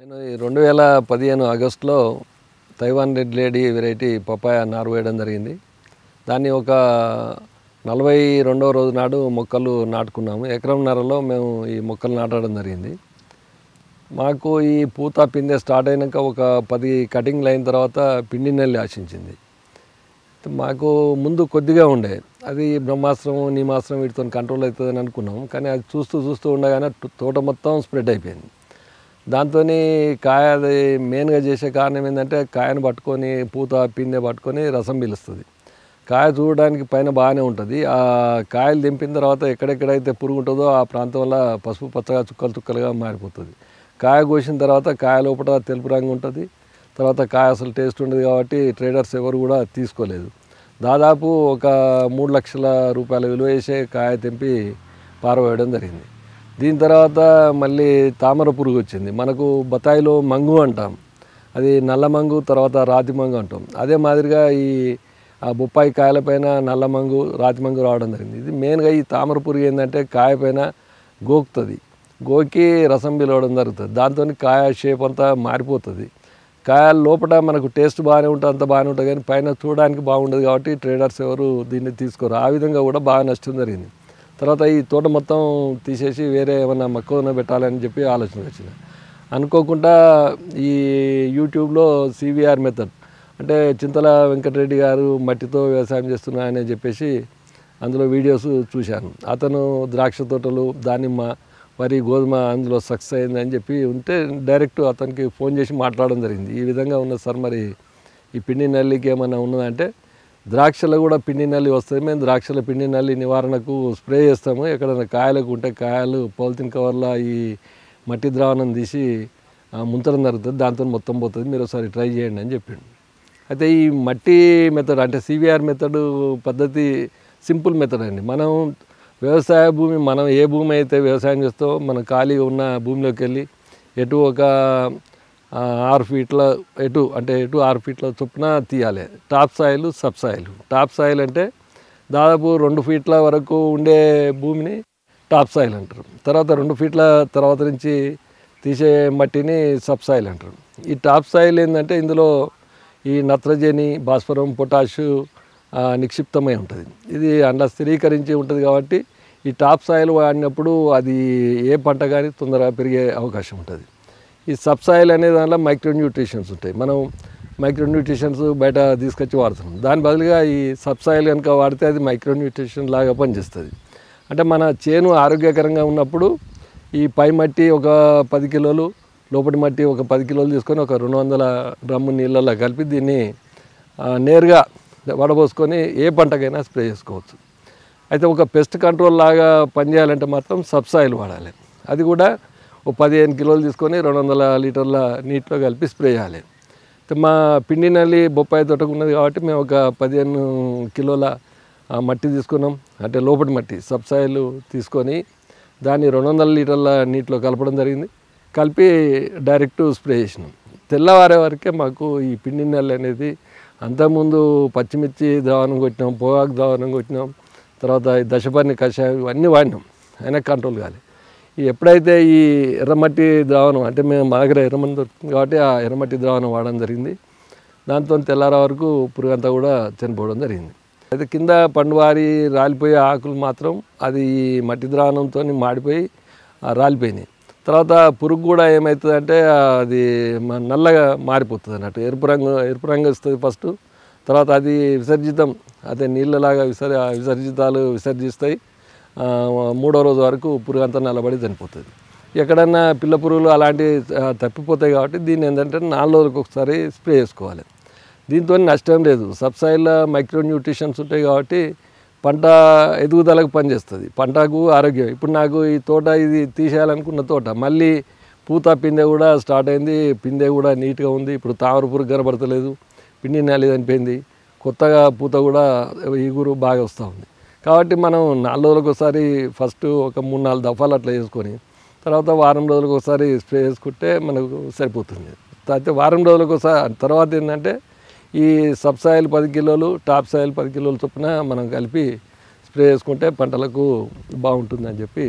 నేను ఈ రెండు వేల పదిహేను ఆగస్టులో Taiwan red lady variety papaya నారు వేయడం జరిగింది. దాన్ని ఒక నలభై రెండవ రోజు నాడు మొక్కలు నాటుకున్నాము. ఎకరంన్నరలో మేము ఈ మొక్కలు నాటడం జరిగింది. మాకు ఈ పూత పిందె స్టార్ట్ అయినాక ఒక పది కటింగ్లు అయిన తర్వాత పిండి నెల్లి ఆశించింది. మాకు ముందు కొద్దిగా ఉండే. అది బ్రహ్మాస్త్రం నీమాస్త్రం వీటితో కంట్రోల్ అవుతుందని అనుకున్నాం కానీ అది చూస్తూ చూస్తూ ఉండగానే తోట మొత్తం స్ప్రెడ్ అయిపోయింది. దాంతో కాయ అది మెయిన్గా చేసే కారణం ఏంటంటే కాయను పట్టుకొని పూత పిందె పట్టుకొని రసం పీలుస్తుంది. కాయ చూడడానికి పైన బాగానే ఉంటుంది. ఆ కాయలు దింపిన తర్వాత ఎక్కడెక్కడైతే పురుగు ఉంటుందో ఆ ప్రాంతం వల్ల పసుపు పచ్చగా చుక్కలు చుక్కలుగా మారిపోతుంది. కాయ కోసిన తర్వాత కాయ లోపల తెలుపు రంగు ఉంటుంది. తర్వాత కాయ అసలు టేస్ట్ ఉండదు కాబట్టి ట్రేడర్స్ ఎవరు కూడా తీసుకోలేదు. దాదాపు ఒక మూడు లక్షల రూపాయల విలువ వేసే కాయ తెంపి పారవేయడం జరిగింది. దీని తర్వాత మళ్ళీ తామర పురుగు వచ్చింది. మనకు బత్తాయిలో మంగు అంటాం. అది నల్ల మంగు తర్వాత రాతి మంగు అంటాం. అదే మాదిరిగా ఈ బొప్పాయి కాయలపైన నల్ల మంగు రాతి మంగు రావడం జరిగింది. ఇది మెయిన్గా ఈ తామర పురుగు ఏంటంటే కాయ పైన గోకుతుంది. గోకి రసం పిలవడం జరుగుతుంది. దాంతో కాయ షేప్ అంతా మారిపోతుంది. కాయ లోపల మనకు టేస్ట్ బాగానే ఉంటుంది అంత బాగానే ఉంటుంది. కానీ పైన చూడడానికి బాగుండదు కాబట్టి ట్రేడర్స్ ఎవరు దీన్ని తీసుకోరు. ఆ విధంగా కూడా బాగా నష్టం జరిగింది. తర్వాత ఈ తోట మొత్తం తీసేసి వేరే ఏమన్నా మక్కువన పెట్టాలని చెప్పి ఆలోచన వచ్చింది అనుకోకుండా ఈ యూట్యూబ్లో సివిఆర్ మెథడ్ అంటే చింతల వెంకటరెడ్డి గారు మట్టితో వ్యవసాయం చేస్తున్నా అని చెప్పేసి అందులో వీడియోస్ చూశాను. అతను ద్రాక్ష తోటలు దానిమ్మ వరి గోధుమ అందులో సక్సెస్ అయిందని చెప్పి ఉంటే డైరెక్ట్ అతనికి ఫోన్ చేసి మాట్లాడడం జరిగింది. ఈ విధంగా ఉన్న సార్ మరి ఈ పిండి నల్లికి ఏమైనా ఉన్నదంటే ద్రాక్షలో కూడా పిండి నల్లి వస్తుంది. మేము ద్రాక్షల పిండి నల్లి నివారణకు స్ప్రే చేస్తాము. ఎక్కడైనా కాయలకు ఉంటే కాయలు పాలిథిన్ కవర్లో ఈ మట్టి ద్రావణం తీసి ముంతరం జరుగుతుంది దాంతో మొత్తం పోతుంది. మీరు ఒకసారి ట్రై చేయండి అని చెప్పిండు. అయితే ఈ మట్టి మెథడ్ అంటే సివిఆర్ మెథడ్ పద్ధతి సింపుల్ మెథడ్ అండి. మనం వ్యవసాయ భూమి మనం ఏ భూమి అయితే వ్యవసాయం చేస్తామో మనం ఖాళీగా ఉన్న భూమిలోకి వెళ్ళి ఎటు ఒక ఆరు ఫీట్ల ఎటు అంటే ఎటు ఆరు ఫీట్ల చొప్పున తీయాలి. Top soil sub soil. Top soil అంటే దాదాపు రెండు ఫీట్ల వరకు ఉండే భూమిని టాప్ సాయిల్ అంటారు. తర్వాత రెండు ఫీట్ల తర్వాత నుంచి తీసే మట్టిని సబ్ సాయిల్ అంటారు. ఈ టాప్ సాయిల్ ఏంటంటే ఇందులో ఈ నత్రజని భాస్వరం పొటాషు నిక్షిప్తమై ఉంటుంది. ఇది అందులో స్థిరీకరించి ఉంటుంది కాబట్టి ఈ టాప్ సాయిల్ వాడినప్పుడు అది ఏ పంట కానీ తొందరగా పెరిగే అవకాశం ఉంటుంది. ఈ సబ్సాయిల్ అనే దానిలో మైక్రో న్యూట్రిషన్స్ ఉంటాయి. మనం మైక్రో న్యూట్రిషన్స్ బయట తీసుకొచ్చి వాడుతున్నాం. దాని బదులుగా ఈ సబ్ సాయిల్ కనుక వాడితే అది మైక్రో న్యూట్రిషన్ లాగా పనిచేస్తుంది. అంటే మన చేను ఆరోగ్యకరంగా ఉన్నప్పుడు ఈ పై మట్టి ఒక పది కిలోలు లోపటి మట్టి ఒక పది కిలోలు తీసుకొని ఒక రెండు వందల డ్రమ్ము నీళ్ళల్లో కలిపి దీన్ని నేరుగా వడబోసుకొని ఏ పంటకైనా స్ప్రే చేసుకోవచ్చు. అయితే ఒక పెస్ట్ కంట్రోల్ లాగా పనిచేయాలంటే మాత్రం సబ్సాయిల్ వాడాలి. అది కూడా ఒక పదిహేను కిలోలు తీసుకొని రెండు వందల లీటర్ల నీటిలో కలిపి స్ప్రే చేయాలి. మా పిండి నల్లి బొప్పాయి తోటకు ఉన్నది కాబట్టి మేము ఒక పదిహేను కిలోల మట్టి తీసుకున్నాం. అంటే లోపటి మట్టి సబ్సాయిలు తీసుకొని దాన్ని రెండు వందల లీటర్ల నీటిలో కలపడం జరిగింది. కలిపి డైరెక్ట్ స్ప్రే చేసినాం. తెల్లవారే వరకే మాకు ఈ పిండి నల్లి అనేది అంతకుముందు పచ్చిమిర్చి ద్రావణం కొట్టినాం పొగాకు ద్రావణం కొట్టినాం తర్వాత దశపర్ణి కషాయం ఇవన్నీ వాడినాం. అయినా కంట్రోల్ కాలే. ఎప్పుడైతే ఈ ఎర్రమట్టి ద్రావణం అంటే మేము మా దగ్గర ఎర్రమట్టి దొరుకుతుంది కాబట్టి ఆ ఎర్రమట్టి ద్రావణం వాడడం జరిగింది. దాంతో తెల్లార వరకు పురుగంతా కూడా చనిపోవడం జరిగింది. అయితే కింద పండువారి రాలిపోయే ఆకులు మాత్రం అది ఈ మట్టి ద్రావణంతో మాడిపోయి రాలిపోయినాయి. తర్వాత పురుగు కూడా ఏమవుతుందంటే అది నల్లగా మారిపోతుంది అన్నట్టు. ఎరుపు రంగు ఎరుపు రంగు వస్తుంది ఫస్ట్. తర్వాత అది విసర్జితం అదే నీళ్ళలాగా విసర్ విసర్జితాలు విసర్జిస్తాయి. మూడో రోజు వరకు పురుగు అంతా నల్లబడి చనిపోతుంది. ఎక్కడన్నా పిల్ల పురుగులు అలాంటివి తప్పిపోతాయి కాబట్టి దీన్ని ఏంటంటే నాలుగు రోజులకు ఒకసారి స్ప్రే చేసుకోవాలి. దీంతో నష్టం లేదు. సబ్సైల్లో మైక్రో న్యూట్రిషన్స్ ఉంటాయి కాబట్టి పంట ఎదుగుదలకు పనిచేస్తుంది. పంటకు ఆరోగ్యం. ఇప్పుడు నాకు ఈ తోట ఇది తీసేయాలనుకున్న తోట. మళ్ళీ పూత పిందె కూడా స్టార్ట్ అయింది. పిందె కూడా నీట్గా ఉంది. ఇప్పుడు తామర పురుగు కనబడతలేదు. పిండి నాలేదనిపోయింది. చనిపోయింది కొత్తగా పూత కూడా ఈగురు బాగా వస్తూ ఉంది. కాబట్టి మనం నాలుగు రోజులకు ఒకసారి ఫస్ట్ ఒక మూడు నాలుగు దఫాలు అట్లా చేసుకొని తర్వాత వారం రోజులకు ఒకసారి స్ప్రే చేసుకుంటే మనకు సరిపోతుంది. అయితే వారం రోజులకు ఒకసారి తర్వాత ఏంటంటే ఈ సబ్ సాయిల్ పది కిలోలు టాప్ సాయిల్ పది కిలోలు చొప్పున మనం కలిపి స్ప్రే చేసుకుంటే పంటలకు బాగుంటుందని చెప్పి